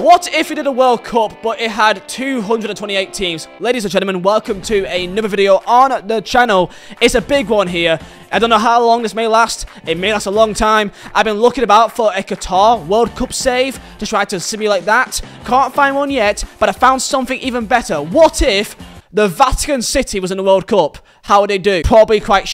What if we did a World Cup, but it had 228 teams? Ladies and gentlemen, welcome to another video on the channel. It's a big one here. I don't know how long this may last. It may last a long time. I've been looking about for a Qatar World Cup save to try to simulate that. Can't find one yet, but I found something even better. What if the Vatican City was in the World Cup? How would they do? Probably quite.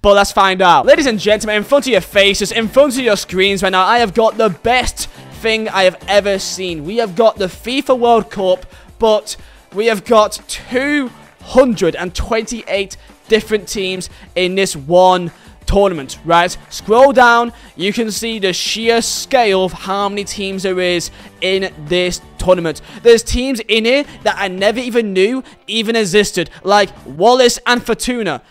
But let's find out. Ladies and gentlemen, in front of your faces, in front of your screens right now, I have got the best thing I have ever seen. We have got the FIFA World Cup, but we have got 228 different teams in this one tournament, right? Scroll down, you can see the sheer scale of how many teams there is in this tournament. There's teams in here that I never even knew even existed, like Wallis and Futuna.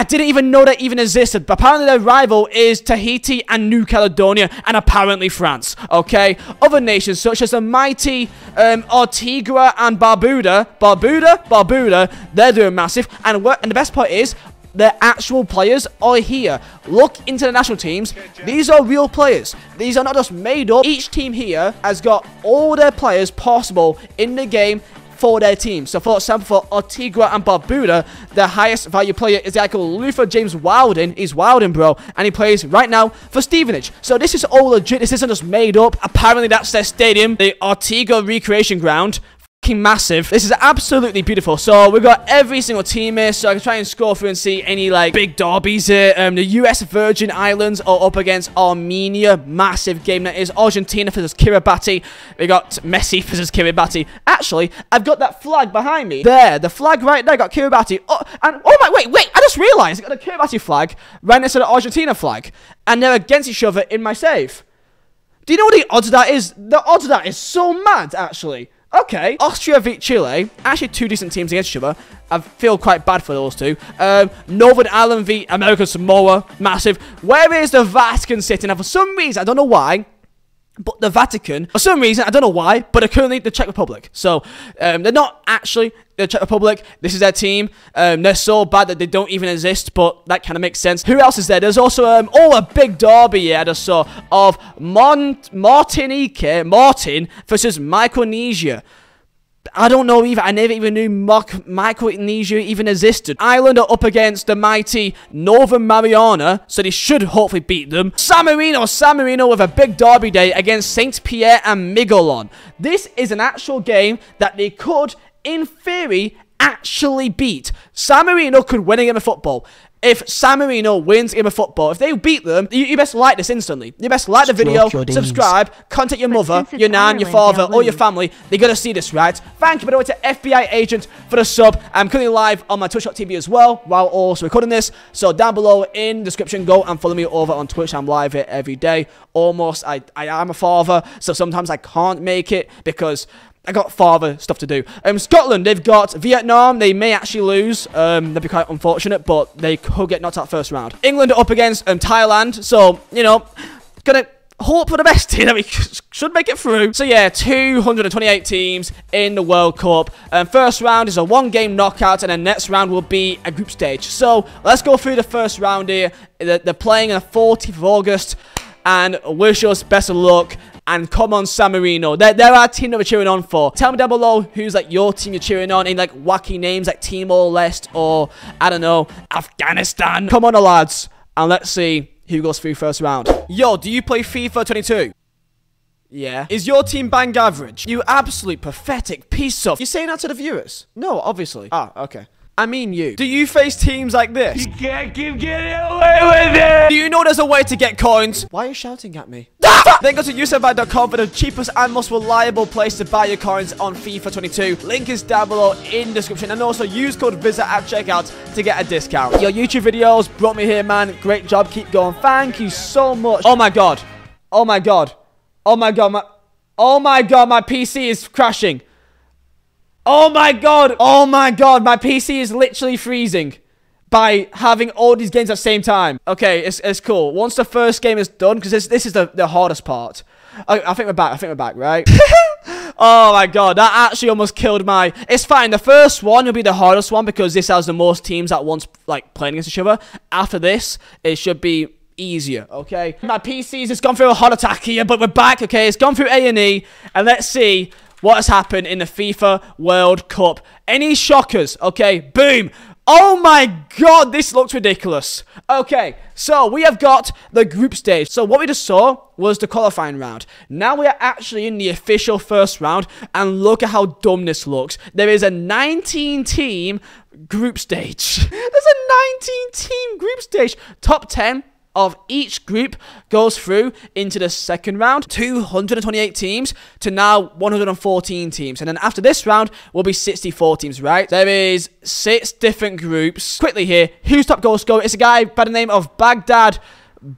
I didn't even know that even existed. But apparently their rival is Tahiti and New Caledonia and apparently France. Okay? Other nations such as the mighty um, and Barbuda. Barbuda? Barbuda. They're doing massive. And, and the best part is their actual players are here. Look into the national teams. These are real players. These are not just made up. Each team here has got all their players possible in the game for their team. So, for example, for Antigua and Barbuda, the highest value player is the called Luther James Wildin. He's Wilden, bro, and he plays right now for Stevenage. So, this is all legit. This isn't just made up. Apparently, that's their stadium, the Antigua Recreation Ground massive. This is absolutely beautiful. So we've got every single team here. So I can try and score through and see any like big derbies here. Um, the US Virgin Islands are up against Armenia. Massive game that is. Argentina versus Kiribati. We got Messi versus Kiribati. Actually, I've got that flag behind me. There, the flag right there got Kiribati. Oh, and oh my, wait, wait. I just realized I got the Kiribati flag right next to the Argentina flag. And they're against each other in my save. Do you know what the odds of that is? The odds of that is so mad, actually. Okay, Austria beat Chile. Actually, two decent teams against each other. I feel quite bad for those two. Um, Northern Ireland beat American Samoa. Massive. Where is the Vatican sitting? Now, for some reason, I don't know why, but the Vatican, for some reason, I don't know why, but they're currently the Czech Republic. So um, they're not actually the Czech Republic. This is their team. Um, they're so bad that they don't even exist, but that kind of makes sense. Who else is there? There's also, um, oh, a big derby, yeah, I just saw, of Mont Martinique, Martin versus Micronesia. I don't know either. I never even knew Micronesia even existed. Ireland are up against the mighty Northern Mariana, so they should hopefully beat them. San Marino, San Marino with a big derby day against St. Pierre and Miquelon. This is an actual game that they could, in theory, actually beat. San Marino could win a game of football if San Marino wins game of football, if they beat them, you, you best like this instantly. You best like the video, subscribe, contact your mother, your nan, your father, or your family. They're going to see this, right? Thank you, by the way, to FBI Agent for the sub. I'm currently live on my Twitch.tv as well, while also recording this. So down below in the description, go and follow me over on Twitch. I'm live here every day. Almost, I, I am a father, so sometimes I can't make it because I got father stuff to do. Um, Scotland, they've got Vietnam. They may actually lose. Um, that'd be quite unfortunate, but they could get knocked out first round. England up against um, Thailand, so, you know, gonna hope for the best here that we should make it through. So yeah, 228 teams in the World Cup. Um, first round is a one-game knockout, and the next round will be a group stage. So let's go through the first round here. They're playing on the 14th of August, and wish us best of luck and come on San Marino. They're, they're our team that we're cheering on for. Tell me down below who's like your team you're cheering on in like wacky names like Timor-Leste or, I don't know, Afghanistan. Come on, lads, and let's see who goes through first round. Yo, do you play FIFA 22? Yeah. Is your team bang average? You absolute pathetic piece of... You're saying that to the viewers? No, obviously. Ah, okay. I mean you. Do you face teams like this? You can't keep getting away with it! Do you know there's a way to get coins? Why are you shouting at me? then go to U7Buy.com for the cheapest and most reliable place to buy your coins on FIFA 22. Link is down below in the description. And also use code VIZEH at checkout to get a discount. Your YouTube videos brought me here, man. Great job. Keep going. Thank you so much. Oh my god. Oh my god. Oh my god. My, oh my god. My PC is crashing. Oh my god! Oh my god, my PC is literally freezing by having all these games at the same time. Okay, it's, it's cool. Once the first game is done, because this, this is the, the hardest part. I, I think we're back, I think we're back, right? oh my god, that actually almost killed my... It's fine, the first one will be the hardest one because this has the most teams at once, like, playing against each other. After this, it should be easier, okay? My PC's just gone through a heart attack here, but we're back, okay? It's gone through A&E, and let's see what has happened in the FIFA World Cup. Any shockers, okay? Boom! Oh my god, this looks ridiculous. Okay, so we have got the group stage. So what we just saw was the qualifying round. Now we are actually in the official first round, and look at how dumb this looks. There is a 19-team group stage. There's a 19-team group stage. Top 10 of each group goes through into the second round 228 teams to now 114 teams. And then after this round will be 64 teams right? There is six different groups. Quickly here who's top goal scorer it's a guy by the name of baghdad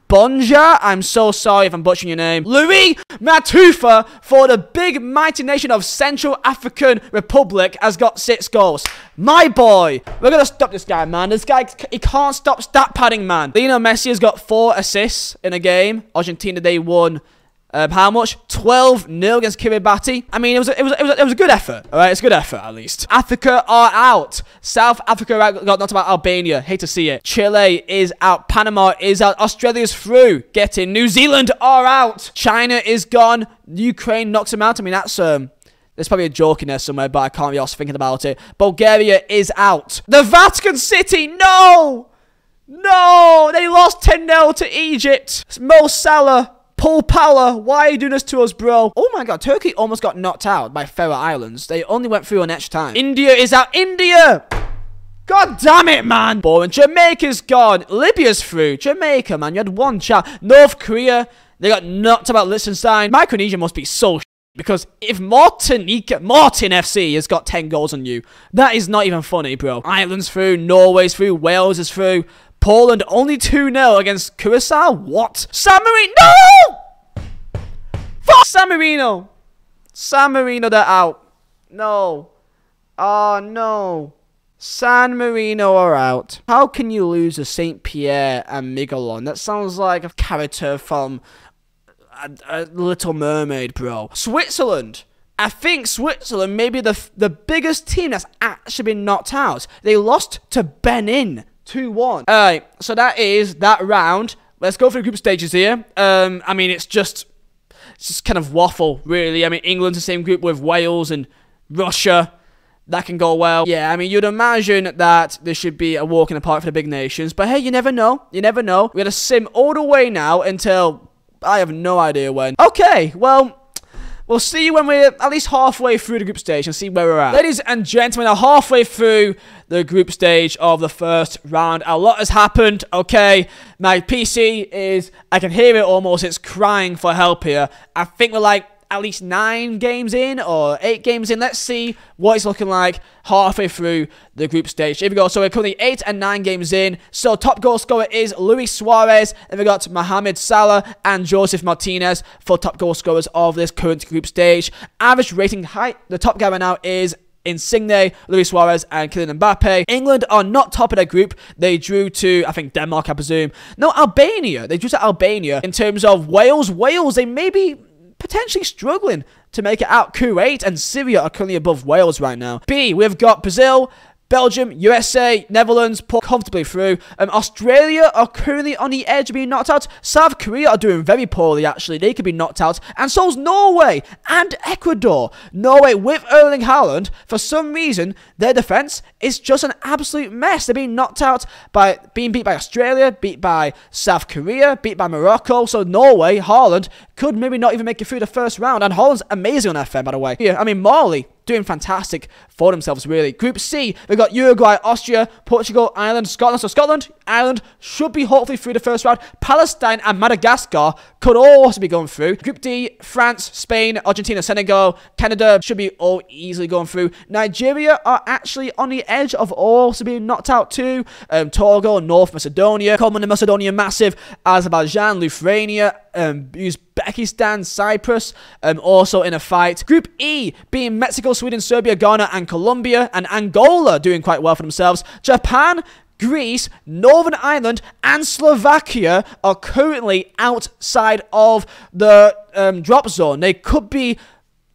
Bounedjah, I'm so sorry if I'm butchering your name. Louis Mafouta for the big mighty nation of Central African Republic has got six goals. My boy, we're gonna stop this guy, man. This guy, he can't stop stat padding, man. Lionel Messi has got four assists in a game. Argentina, they won um, how much? 12 0 against Kiribati. I mean, it was, a, it, was a, it, was a, it was a good effort. All right, it's a good effort at least. Africa are out. South Africa got knocked about Albania. Hate to see it. Chile is out. Panama is out. Australia's through. Get in. New Zealand are out. China is gone. Ukraine knocks them out. I mean, that's um. There's probably a joke in there somewhere, but I can't be asked thinking about it. Bulgaria is out. The Vatican City, no! No! They lost 10-0 to Egypt. Mo Salah Paul Power, why are you doing this to us, bro? Oh my god, Turkey almost got knocked out by Faroe Islands. They only went through on extra time. India is out. India! God damn it, man! Boring. Jamaica's gone. Libya's through. Jamaica, man. You had one shot. North Korea, they got knocked about Liechtenstein. Micronesia must be so because if Martinica, Martin FC has got 10 goals on you, that is not even funny, bro. Ireland's through, Norway's through, Wales is through, Poland only 2-0 against Curacao? What? San Marino? No! Fuck San Marino! San Marino, they're out. No. Oh, no. San Marino are out. How can you lose to St. Pierre and Miquelon? That sounds like a character from a, a Little Mermaid, bro. Switzerland. I think Switzerland may be the, the biggest team that's actually been knocked out. They lost to Benin 2-1. Alright, so that is that round. Let's go through the group stages here. Um, I mean, it's just, it's just kind of waffle, really. I mean, England's the same group with Wales and Russia. That can go well. Yeah, I mean, you'd imagine that there should be a walk in the park for the big nations. But hey, you never know. You never know. We're going to sim all the way now until I have no idea when. Okay, well, We'll see when we're at least halfway through the group stage and see where we're at. Ladies and gentlemen, are halfway through the group stage of the first round. A lot has happened, okay? My PC is, I can hear it almost, it's crying for help here. I think we're like at least nine games in or eight games in. Let's see what it's looking like halfway through the group stage. Here we go. So we're currently eight and nine games in. So top goal scorer is Luis Suarez. And we got Mohamed Salah and Josef Martinez for top goal scorers of this current group stage. Average rating height. The top guy right now is Insigne, Luis Suarez, and Kylian Mbappe. England are not top of their group. They drew to, I think, Denmark, I presume. No, Albania. They drew to Albania. In terms of Wales, Wales, they maybe potentially struggling to make it out. Kuwait and Syria are currently above Wales right now. B, we've got Brazil, Belgium, USA, Netherlands pull comfortably through. Um, Australia are currently on the edge of being knocked out. South Korea are doing very poorly, actually. They could be knocked out. And so's Norway and Ecuador. Norway with Erling Haaland, for some reason, their defence is just an absolute mess. They're being knocked out by being beat by Australia, beat by South Korea, beat by Morocco. So Norway, Haaland, could maybe not even make it through the first round. And Haaland's amazing on FM, by the way. Yeah, I mean, Mali doing fantastic for themselves, really. Group C, we've got Uruguay, Austria, Portugal, Ireland, Scotland. So Scotland, Ireland should be hopefully through the first round. Palestine and Madagascar could also be going through. Group D, France, Spain, Argentina, Senegal, Canada should be all easily going through. Nigeria are actually on the edge of also being knocked out too. Um, Togo, North Macedonia, Common and Macedonia massive, Azerbaijan, Lithuania, um, Uzbekistan, Cyprus, um, also in a fight. Group E being Mexico, Sweden, Serbia, Ghana, and Colombia, and Angola doing quite well for themselves. Japan, Greece, Northern Ireland, and Slovakia are currently outside of the um, drop zone. They could be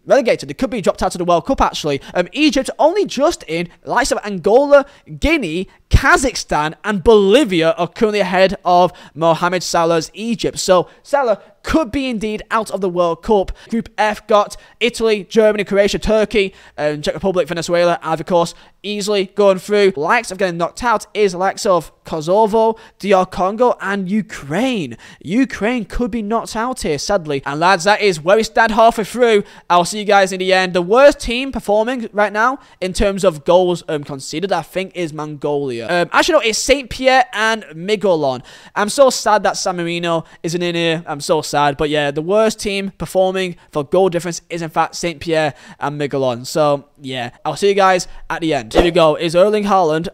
relegated. They could be dropped out of the World Cup, actually. Um, Egypt only just in. Likes of Angola, Guinea, Kazakhstan, and Bolivia are currently ahead of Mohamed Salah's Egypt. So Salah could be indeed out of the World Cup. Group F got Italy, Germany, Croatia, Turkey, and Czech Republic, Venezuela, and of course, easily going through. Likes of getting knocked out is likes of Kosovo, DR Congo, and Ukraine. Ukraine could be knocked out here, sadly. And lads, that is where we stand halfway through. I'll see you guys in the end. The worst team performing right now in terms of goals um, conceded, I think, is Mongolia. Um, actually, no, it's St. Pierre and Miquelon. I'm so sad that San Marino isn't in here. I'm so sad. But yeah, the worst team performing for goal difference is, in fact, St. Pierre and Miquelon. So yeah, I'll see you guys at the end. Here we go. Is Erling Haaland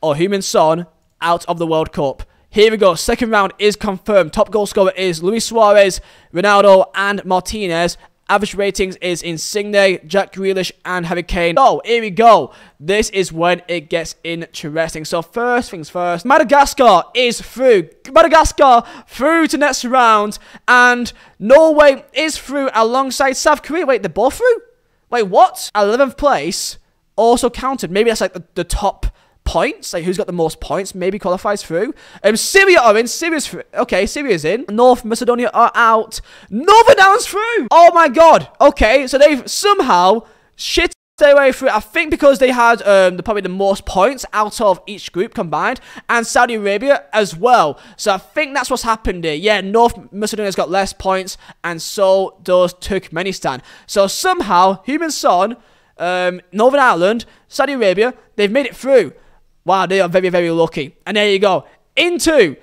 or Heung-min Son out of the World Cup? Here we go. Second round is confirmed. Top goal scorer is Luis Suarez, Ronaldo, and Martinez. Average ratings is Insigne, Jack Grealish, and Harry Kane. Oh, here we go. This is when it gets interesting. So first things first, Madagascar is through. Madagascar through to next round, and Norway is through alongside South Korea. Wait, they're both through? Wait, what? 11th place also counted. Maybe that's like the, the top points, like who's got the most points, maybe qualifies through. Um, Syria are in. Syria's. Okay, Syria's in. North Macedonia are out. Northern Ireland's through. Oh my god. Okay, so they've somehow shit their way through. I think because they had um, the, probably the most points out of each group combined, and Saudi Arabia as well. So I think that's what's happened here. Yeah, North Macedonia's got less points, and so does Turkmenistan. So somehow, Heung-min Son, um, Northern Ireland, Saudi Arabia, they've made it through. Wow, they are very, very lucky. And there you go. Into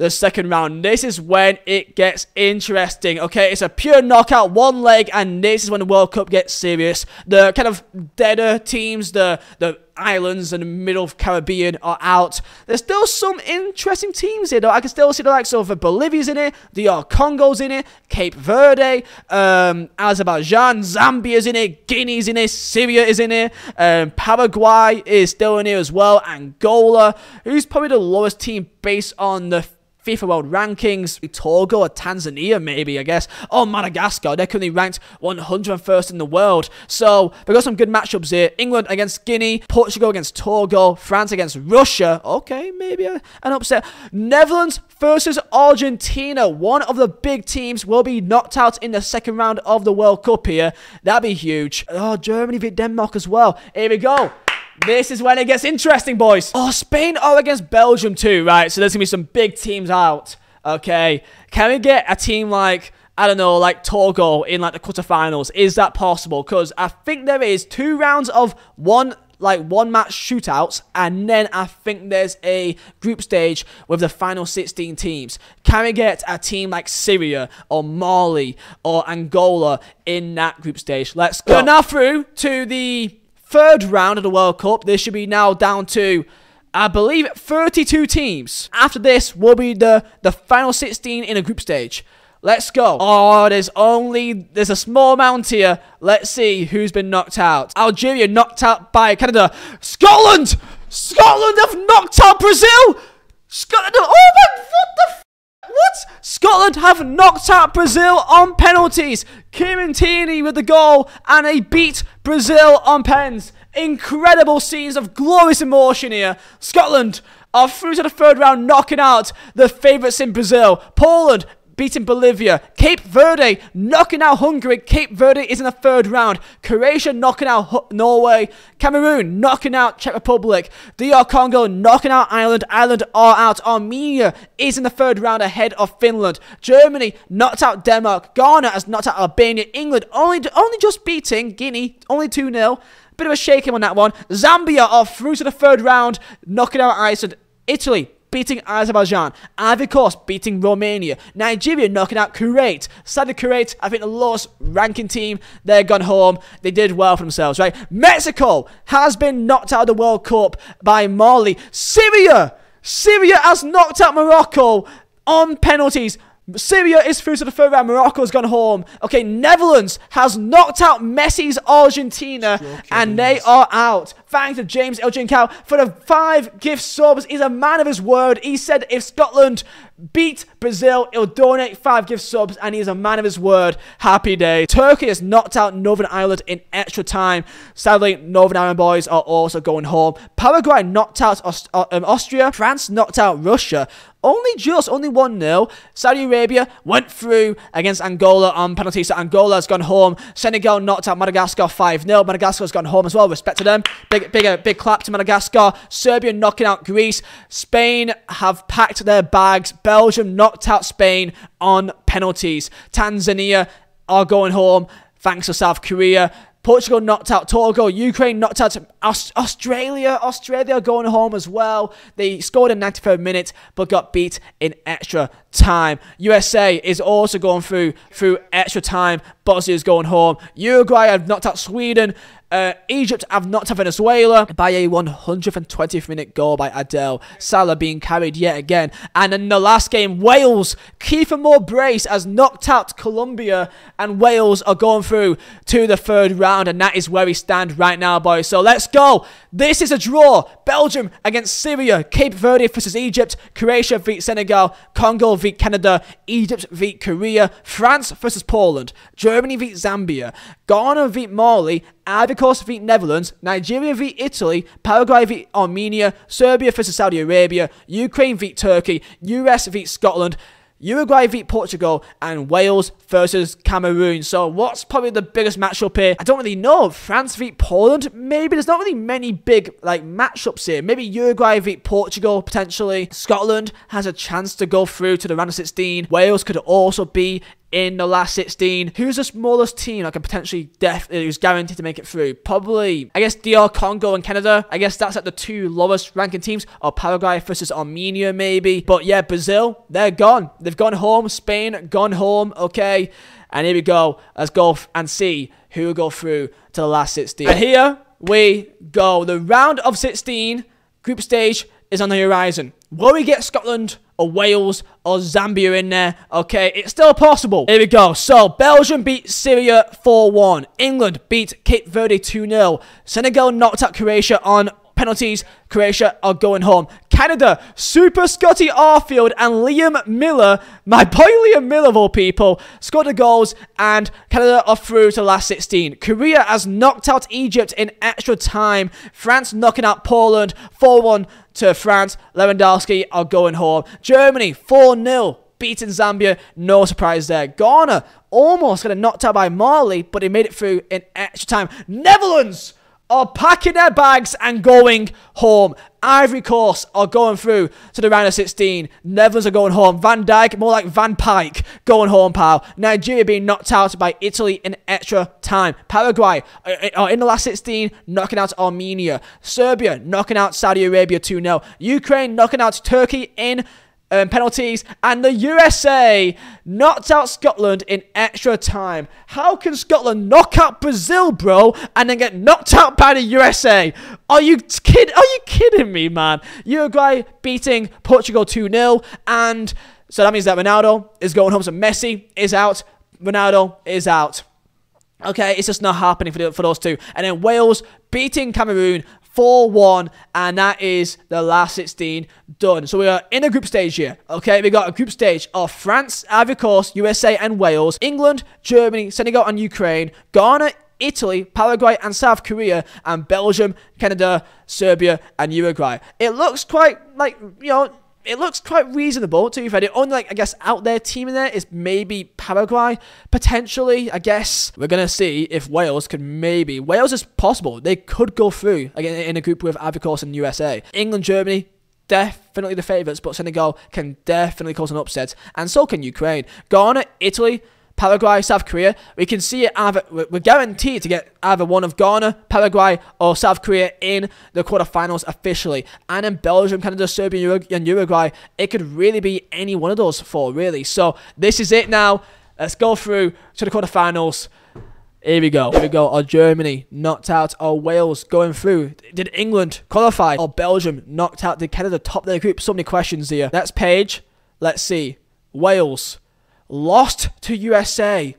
the second round. This is when it gets interesting. Okay, it's a pure knockout, one leg, and this is when the World Cup gets serious. The kind of deader teams, the the islands and the middle of Caribbean are out. There's still some interesting teams here, though. I can still see the likes of Bolivia's in it, DR Congo's in it, Cape Verde, um, Azerbaijan, Zambia's in it, Guinea's in it, Syria is in it, um, Paraguay is still in here as well, Angola, who's probably the lowest team based on the FIFA World Rankings, Togo or Tanzania, maybe, I guess. Oh, Madagascar, they're currently ranked 101st in the world. So, we've got some good matchups here. England against Guinea, Portugal against Togo, France against Russia. Okay, maybe a, an upset. Netherlands versus Argentina. One of the big teams will be knocked out in the second round of the World Cup here. That'd be huge. Oh, Germany beat Denmark as well. Here we go. This is when it gets interesting, boys. Oh, Spain are against Belgium too, right? So there's going to be some big teams out. Okay. Can we get a team like, I don't know, like Togo in like the quarterfinals? Is that possible? Because I think there is two rounds of one like one match shootouts, and then I think there's a group stage with the final 16 teams. Can we get a team like Syria or Mali or Angola in that group stage? Let's go. now through to the third round of the World Cup. This should be now down to, I believe, 32 teams. After this will be the, the final 16 in a group stage. Let's go. Oh, there's only, there's a small amount here. Let's see who's been knocked out. Algeria knocked out by Canada. Scotland! Scotland have knocked out Brazil! Scotland, oh my, what the what? Scotland have knocked out Brazil on penalties. Kieran Tierney with the goal, and they beat Brazil on pens. Incredible scenes of glorious emotion here. Scotland are through to the third round, knocking out the favourites in Brazil. Poland beating Bolivia. Cape Verde knocking out Hungary. Cape Verde is in the third round. Croatia knocking out Norway. Cameroon knocking out Czech Republic. DR Congo knocking out Ireland. Ireland are out. Armenia is in the third round ahead of Finland. Germany knocked out Denmark. Ghana has knocked out Albania. England only, only just beating Guinea, only 2 0. Bit of a shaking on that one. Zambia are through to the third round, knocking out Iceland. Italy beating Azerbaijan, Ivory Coast beating Romania, Nigeria knocking out Kuwait. Sadly, Kuwait, I think the lowest ranking team, they're gone home. They did well for themselves, right? Mexico has been knocked out of the World Cup by Mali. Syria, Syria has knocked out Morocco on penalties. Syria is through to the third round. Morocco's gone home. Okay, Netherlands has knocked out Messi's Argentina, and they are out. Thanks to James Elgin Cow for the five gift subs. He's a man of his word. He said if Scotland beat Brazil. He'll donate five gift subs, and he's a man of his word. Happy day. Turkey has knocked out Northern Ireland in extra time. Sadly, Northern Ireland boys are also going home. Paraguay knocked out Aust- uh, um, Austria. France knocked out Russia. Only just, only 1 0. Saudi Arabia went through against Angola on penalties, so Angola has gone home. Senegal knocked out Madagascar 5 0. Madagascar's gone home as well. Respect to them. Big, big, uh, big clap to Madagascar. Serbia knocking out Greece. Spain have packed their bags. Belgium knocked out Spain on penalties. Tanzania are going home thanks to South Korea. Portugal knocked out Togo. Ukraine knocked out Aust- Australia. Australia going home as well. They scored in 93rd minute but got beat in extra time. USA is also going through through extra time. Bosnia is going home. Uruguay have knocked out Sweden. Uh, Egypt have knocked out Venezuela by a 120th minute goal by Adele. Salah being carried yet again. And in the last game, Wales, Kieffer Moore Brace has knocked out Colombia, and Wales are going through to the third round, and that is where we stand right now, boys. So let's go. This is a draw. Belgium against Syria, Cape Verde versus Egypt, Croatia beat Senegal, Congo beat Canada, Egypt beat Korea, France versus Poland, Germany beat Zambia, Ghana beat Mali, Ivory Coast beat Netherlands, Nigeria beat Italy, Paraguay beat Armenia, Serbia versus Saudi Arabia, Ukraine beat Turkey, US beat Scotland, Uruguay beat Portugal, and Wales versus Cameroon. So, what's probably the biggest matchup here? I don't really know. France beat Poland? Maybe there's not really many big like matchups here. Maybe Uruguay beat Portugal potentially. Scotland has a chance to go through to the round of 16. Wales could also be in the last 16. Who's the smallest team that can potentially def uh, who's guaranteed to make it through? Probably, I guess DR Congo and Canada. I guess that's at the two lowest ranking teams, or Paraguay versus Armenia maybe. But yeah, Brazil, they're gone. They've gone home. Spain gone home. Okay, and here we go. Let's go and see who will go through to the last 16. And here we go. The round of 16 group stage is on the horizon. Will we get Scotland or Wales or Zambia in there? Okay, it's still possible. Here we go. So, Belgium beat Syria 4-1. England beat Cape Verde 2-0. Senegal knocked out Croatia on penalties. Croatia are going home. Canada, Super Scotty Arfield and Liam Millar, my boy Liam Millar of all people, scored the goals and Canada are through to the last 16. Korea has knocked out Egypt in extra time. France knocking out Poland 4-1 to France. Lewandowski are going home. Germany 4-0 beating Zambia. No surprise there. Ghana almost got knocked out by Mali, but they made it through in extra time. Netherlands are packing their bags and going home. Ivory Coast are going through to the round of 16. Netherlands are going home. Van Dijk, more like Van Pike, going home, pal. Nigeria being knocked out by Italy in extra time. Paraguay uh, uh, are in the last 16, knocking out Armenia. Serbia knocking out Saudi Arabia 2 0. Ukraine knocking out Turkey in um, penalties, and the USA knocked out Scotland in extra time. How can Scotland knock out Brazil, bro, and then get knocked out by the USA? Are you kid? Are you kidding me, man? Uruguay beating Portugal 2 0, and so that means that Ronaldo is going home. So Messi is out. Ronaldo is out. Okay, it's just not happening for, the, for those two. And then Wales beating Cameroon 4 1, and that is the last 16 done. So we are in a group stage here. Okay, we got a group stage of France, Ivory Coast, USA, and Wales, England, Germany, Senegal, and Ukraine, Ghana, Italy, Paraguay, and South Korea, and Belgium, Canada, Serbia, and Uruguay. It looks quite like, you know, it looks quite reasonable to be fair. The only like I guess out there team in there is maybe Paraguay potentially. I guess we're gonna see if Wales could maybe Wales is possible. They could go through again in a group with Ivory and USA. England, Germany. Definitely the favourites, but Senegal can definitely cause an upset, and so can Ukraine. Ghana, Italy, Paraguay, South Korea, we can see it either, we're guaranteed to get either one of Ghana, Paraguay, or South Korea in the quarterfinals officially. And in Belgium, Canada, Serbia, and Uruguay, it could really be any one of those four, really. So this is it now. Let's go through to the quarterfinals. Here we go. Here we go. Or Germany knocked out. Or Wales going through. Did England qualify? Or Belgium knocked out. Did Canada top their group? So many questions here. Next page. Let's see. Wales lost to USA.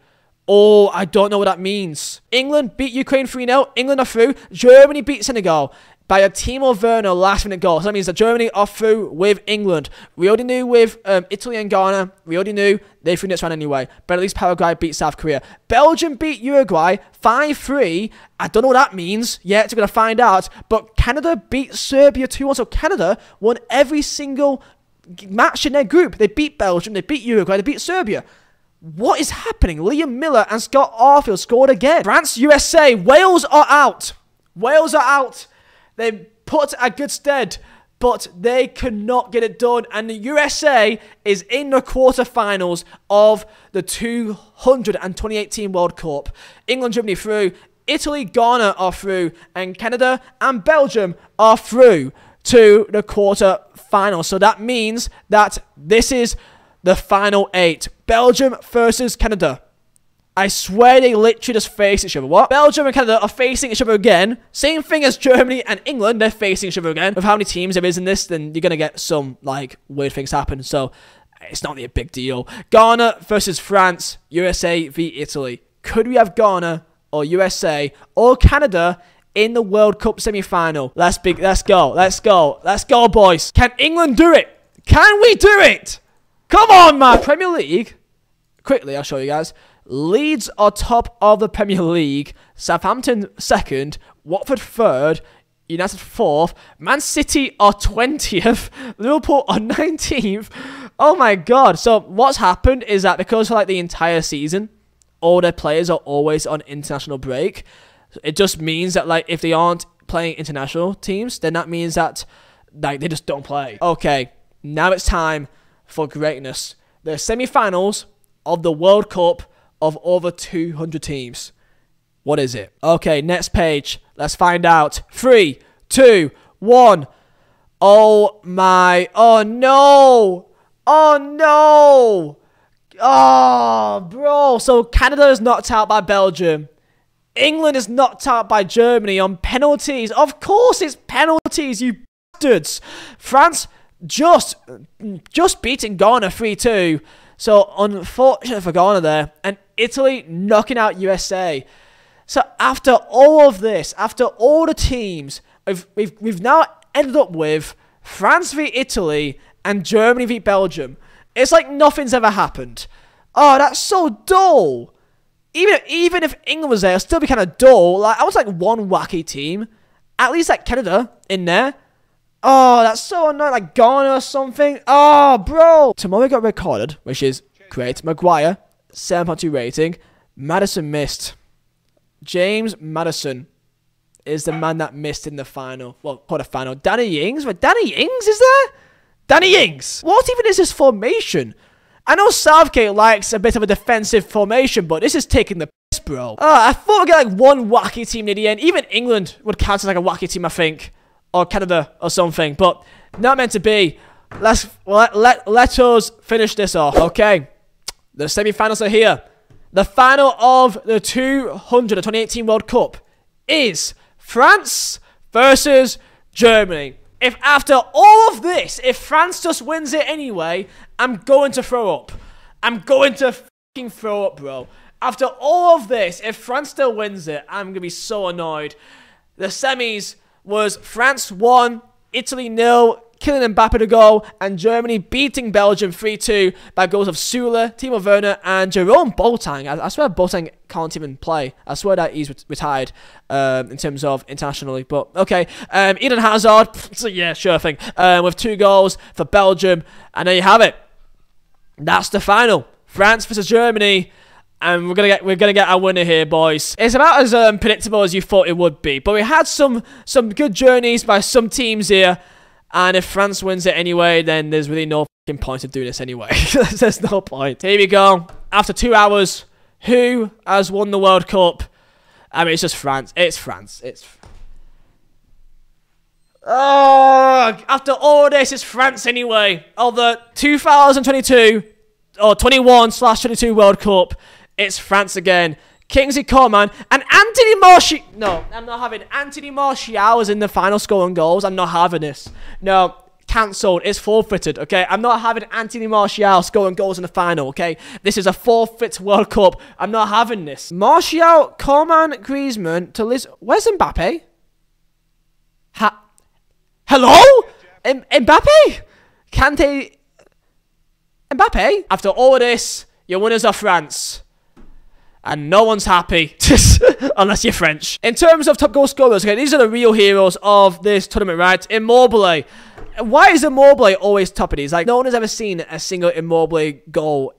Oh, I don't know what that means. England beat Ukraine 3 0. England are through. Germany beat Senegal. by a Timo Werner last minute goal. So that means that Germany are through with England. We already knew with um, Italy and Ghana, we already knew they threw next round anyway. But at least Paraguay beat South Korea. Belgium beat Uruguay 5 3. I don't know what that means yet. We're going to find out. But Canada beat Serbia 2 1. So Canada won every single match in their group. They beat Belgium, they beat Uruguay, they beat Serbia. What is happening? Liam Millar and Scott Arfield scored again. France, USA, Wales are out. Wales are out. They put a good stead, but they could not get it done. And the USA is in the quarterfinals of the 2018 World Cup. England, Germany through. Italy, Ghana are through. And Canada and Belgium are through to the quarterfinals. So that means that this is the final eight. Belgium versus Canada. I swear they literally just face each other. What? Belgium and Canada are facing each other again. Same thing as Germany and England. They're facing each other again. With how many teams there is in this, then you're going to get some, like, weird things happen. So, it's not really a big deal. Ghana versus France. USA v Italy. Could we have Ghana or USA or Canada in the World Cup semi-final? Let's, be, let's go. Let's go. Let's go, boys. Can England do it? Can we do it? Come on, man. Premier League. Quickly, I'll show you guys. Leeds are top of the Premier League, Southampton second, Watford third, United fourth, Man City are 20th, Liverpool are 19th. Oh my god. So what's happened is that because for like the entire season, all their players are always on international break. It just means that like if they aren't playing international teams, then that means that like they just don't play. Okay, now it's time for greatness. The semi-finals of the World Cup of over 200 teams. What is it? Okay, next page. Let's find out. Three, two, one. Oh my. Oh no. Oh no. Oh, bro. So Canada is knocked out by Belgium. England is knocked out by Germany on penalties. Of course it's penalties, you bastards. France just just beating Ghana 3-2. So unfortunate for Ghana there. And Italy knocking out USA. So after all of this, after all the teams, we've, we've, we've now ended up with France v Italy and Germany v Belgium. It's like nothing's ever happened. Oh, that's so dull. Even even if England was there, it'd still be kind of dull. Like I was like one wacky team. At least like Canada in there. Oh, that's so annoying. Like Ghana or something. Oh, bro. Tomorrow got recorded, which is great. Maguire, 7.2 rating. Maddison missed. James Maddison is the man that missed in the final. Well, quarter final. Danny Ings? What, Danny Ings is there? Danny Ings! What even is this formation? I know Southgate likes a bit of a defensive formation, but this is taking the piss, bro. Uh, I thought we'd get like one wacky team near the end. Even England would count as like a wacky team, I think or Canada or something, but not meant to be. Let's let, let, let us finish this off, okay? The semi-finals are here. The final of the 200 2018 World Cup is France versus Germany. If after all of this, if France just wins it anyway, I'm going to throw up. I'm going to fucking throw up, bro. After all of this, if France still wins it, I'm going to be so annoyed. The semis was France 1, Italy nil, Kylian Mbappe to goal, and Germany beating Belgium 3-2 by goals of Süle, Timo Werner, and Jerome Boateng. I, I, swear Boateng can't even play. I swear that he's retired um, in terms of internationally. But okay, um, Eden Hazard, yeah, sure thing, uh, with two goals for Belgium, and there you have it. That's the final. France versus Germany and we're gonna get we're gonna get our winner here, boys. It's about as um, predictable as you thought it would be, but we had some some good journeys by some teams here, and if France wins it anyway, then there's really no point of doing this anyway. there's no point. Here we go. After two hours, who has won the World Cup? I mean, it's just France. It's France. It's. Oh, after all this, it's France anyway. Of the 2022 or 21 slash 22 World Cup. It's France again. Kingsley Coman and Anthony Martial. No, I'm not having Anthony Martial was in the final scoring goals. I'm not having this. No, cancelled. It's forfeited, okay? I'm not having Anthony Martial scoring goals in the final, okay? This is a forfeit World Cup. I'm not having this. Martial, Coman, Griezmann Tolisso. Where's Mbappe? Ha- Hello? M- Mbappe? Kante? Mbappe? After all of this, your winners are France. And no one's happy, unless you're French. In terms of top goal scorers, okay, these are the real heroes of this tournament, right? Immobile. Why is Immobile always top of these? Like, no one has ever seen a single Immobile goal,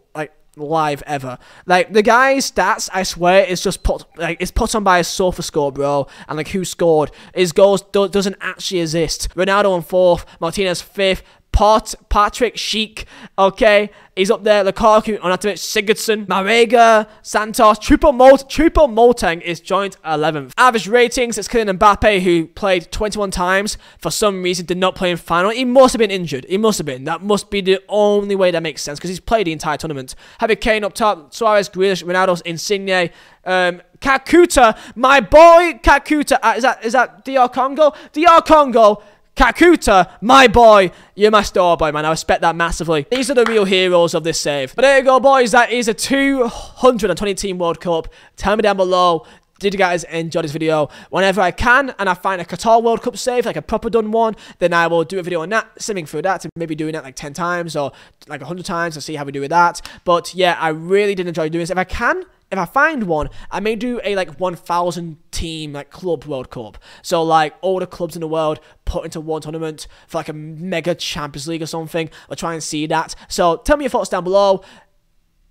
live ever. Like, the guy's stats, I swear, is just put, like, it's put on by a sofa score, bro. And, like, who scored? His goals do- doesn't actually exist. Ronaldo on fourth, Martinez fifth, Pot, Patrik Schick, okay, he's up there. Lukaku, Arnautovic, Sigurdsson, Marega, Santos, Triple Molt, Triple Molteng is joint 11th. Average ratings, it's Kylian Mbappe, who played 21 times. For some reason, did not play in final. He must have been injured. He must have been. That must be the only way that makes sense because he's played the entire tournament. Harry Kane up top, Suarez, Grealish, Ronaldo's Insigne, um, Kakuta, my boy Kakuta. Uh, is that is that DR Congo? DR Congo. Kakuta, my boy, you're my star boy, man. I respect that massively. These are the real heroes of this save. But there you go, boys. That is a 220 team World Cup. Tell me down below. Did you guys enjoy this video? Whenever I can and I find a Qatar World Cup save, like a proper done one, then I will do a video on that, simming through that, and maybe doing that like 10 times or like 100 times to see how we do with that. But yeah, I really did enjoy doing this. If I can, if I find one, I may do a like 1,000 team like club World Cup. So like all the clubs in the world put into one tournament for like a mega Champions League or something. I'll try and see that. So tell me your thoughts down below.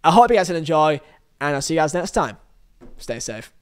I hope you guys did enjoy, and I'll see you guys next time. Stay safe.